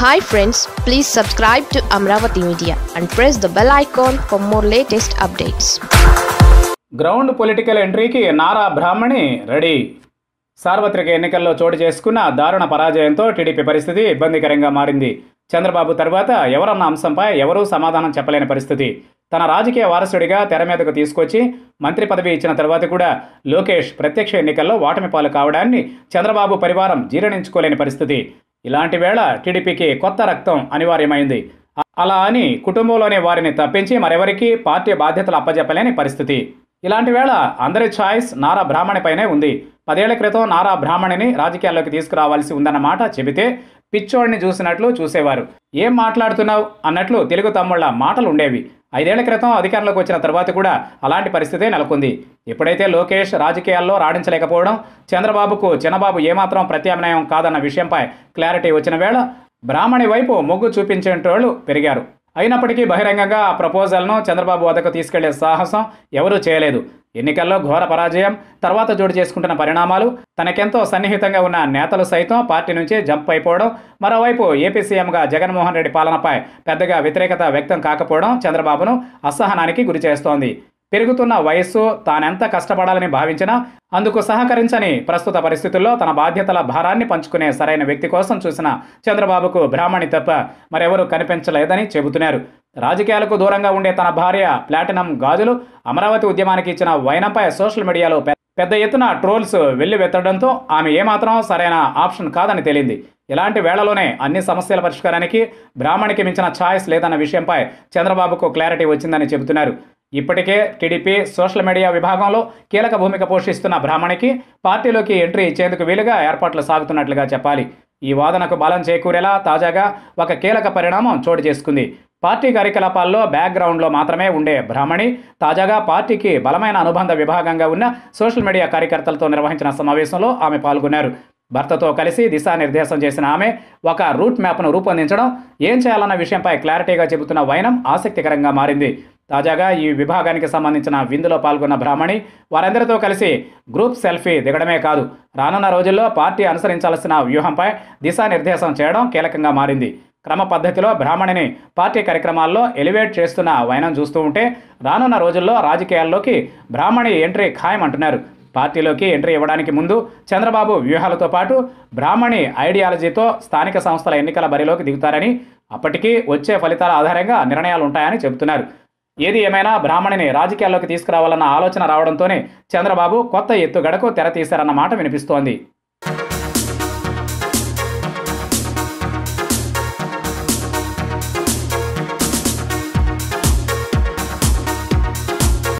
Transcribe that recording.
Hi friends please subscribe to Amaravati media and press the bell icon for more latest updates ground political ఎంట్రీకి Nara Brahmani ready. సార్వత్రిక ఎన్నికల్లో చోటు చేసుకున్న దారుణ పరాజయంతో TDP పరిస్థితి ఇబ్బందికరంగా మారింది. చంద్రబాబు తర్వాత ఎవరన్న అంశంపై ఎవరూ సమాధానం చెప్పలేని పరిస్థితి. తన రాజకీయ వారసుడిగా తెర మీదకు తీసుకొచ్చి మంత్రి పదవి ఇచ్చిన తర్వాత కూడా లోకేష్ ప్రత్యక్ష ఎన్నికల్లో ఓటమి పాలు కావడాన్ని చంద్రబాబు పరివారం జీర్ణించుకోలేని పరిస్థితి. ఇలాంటి వేళ టీడీపీకి కొత్త రక్తం అనివార్యమైంది. అలా అని కుటుంబంలోని వారిని తప్పించి మరెవరికి పార్టీ బాధ్యతలు అప్పజెప్పలేని పరిస్థితి. ఇలాంటి వేళ అందరి ఛాయిస్ నారా బ్రాహ్మణిపైనే ఉంది. పదేళ్ళ క్రితం నారా బ్రాహ్మణిని రాజకీయాల్లోకి తీసుకురావాల్సి ఉందన్నమాట చెబితే పిచ్చోడిని చూసినట్లు చూసేవారు. ఏం మాట్లాడుతున్నావు? అన్నట్లు తెలుగు తమ్ముళ్ళ మాటలు ఉండేవి ఐదేళ్ళ క్రితం అధికారంలోకి వచ్చిన తర్వాత కూడా అలాంటి పరిస్థితే నెలకొంది. ఎప్పుడైతే లోకేష్ రాజకీయాల్లో రాణించలేకపోవడం చంద్రబాబుకు చిన్నబాబు ఏమాత్రం ప్రత్యామ్నాయం కాదన్న విషయంపై క్లారిటీ వచ్చిన వేళ బ్రాహ్మణి వైపు మొగ్గు చూపించేటోళ్ళు పెరిగారు. అయినప్పటికీ బహిరంగంగా ఆ ప్రపోజల్ను చంద్రబాబు వద్దకు తీసుకెళ్ళే సాహసం ఎవరూ చేయలేదు. ఎన్నికల్లో ఘోర పరాజయం తర్వాత చోటు చేసుకుంటున్న పరిణామాలు తనకెంతో సన్నిహితంగా ఉన్న నేతలు సైతం పార్టీ నుంచి జంప్ అయిపోవడం మరోవైపు ఏపీ సీఎంగా జగన్మోహన్ రెడ్డి పాలనపై పెద్దగా వ్యతిరేకత వ్యక్తం కాకపోవడం చంద్రబాబును అసహనానికి గురి చేస్తోంది పెరుగుతున్న వయస్సు తానెంత కష్టపడాలని భావించినా అందుకు సహకరించని ప్రస్తుత పరిస్థితుల్లో తన బాధ్యతల భారాన్ని పంచుకునే సరైన వ్యక్తి కోసం చూసిన చంద్రబాబుకు బ్రాహ్మణి తప్ప మరెవరూ కనిపించలేదని చెబుతున్నారు. రాజకీయాలకు దూరంగా ఉండే తన భార్య ప్లాటినం గాజులు అమరావతి ఉద్యమానికి ఇచ్చిన వైనంపై సోషల్ మీడియాలో పెద్ద ఎత్తున ట్రోల్స్ వెల్లువెత్తడంతో ఆమె ఏమాత్రం సరైన ఆప్షన్ కాదని తేలింది. ఇలాంటి వేళలోనే అన్ని సమస్యల పరిష్కారానికి బ్రాహ్మణికి మించిన ఛాయిస్ లేదన్న విషయంపై చంద్రబాబుకు క్లారిటీ వచ్చిందని చెబుతున్నారు. ఇప్పటికే టీడీపీ సోషల్ మీడియా విభాగంలో కీలక భూమిక పోషిస్తున్న బ్రాహ్మణికి పార్టీలోకి ఎంట్రీ ఇచ్చేందుకు వీలుగా ఏర్పాట్లు సాగుతున్నట్లుగా చెప్పాలి. ఈ వాదనకు బలం చేకూరేలా తాజాగా ఒక కీలక పరిణామం చోటు చేసుకుంది. పార్టీ కార్యకలాపాల్లో బ్యాక్గ్రౌండ్లో మాత్రమే ఉండే బ్రాహ్మణి తాజాగా పార్టీకి బలమైన అనుబంధ విభాగంగా ఉన్న సోషల్ మీడియా కార్యకర్తలతో నిర్వహించిన సమావేశంలో ఆమె పాల్గొన్నారు. భర్తతో కలిసి దిశానిర్దేశం చేసిన ఆమె ఒక రూట్ మ్యాప్ను రూపొందించడం ఏం చేయాలన్న విషయంపై క్లారిటీగా చెబుతున్న వైనం ఆసక్తికరంగా మారింది. తాజాగా ఈ విభాగానికి సంబంధించిన విందులో పాల్గొన్న బ్రాహ్మణి వారందరితో కలిసి గ్రూప్ సెల్ఫీ దిగడమే కాదు రానున్న రోజుల్లో పార్టీ అనుసరించాల్సిన వ్యూహంపై దిశానిర్దేశం చేయడం కీలకంగా మారింది. క్రమ పద్ధతిలో బ్రాహ్మణిని పార్టీ కార్యక్రమాల్లో ఎలివేట్ చేస్తున్న వైనం చూస్తూ ఉంటే రానున్న రోజుల్లో రాజకీయాల్లోకి బ్రాహ్మణి ఎంట్రీ ఖాయమంటున్నారు. పార్టీలోకి ఎంట్రీ ఇవ్వడానికి ముందు చంద్రబాబు వ్యూహాలతో పాటు బ్రాహ్మణి ఐడియాలజీతో స్థానిక సంస్థల ఎన్నికల బరిలోకి దిగుతారని అప్పటికీ వచ్చే ఫలితాల ఆధారంగా నిర్ణయాలు ఉంటాయని చెబుతున్నారు. ఏది ఏమైనా బ్రాహ్మణిని రాజకీయాల్లోకి తీసుకురావాలన్న ఆలోచన రావడంతోనే చంద్రబాబు కొత్త ఎత్తుగడకు తెర తీశారన్న మాట వినిపిస్తోంది.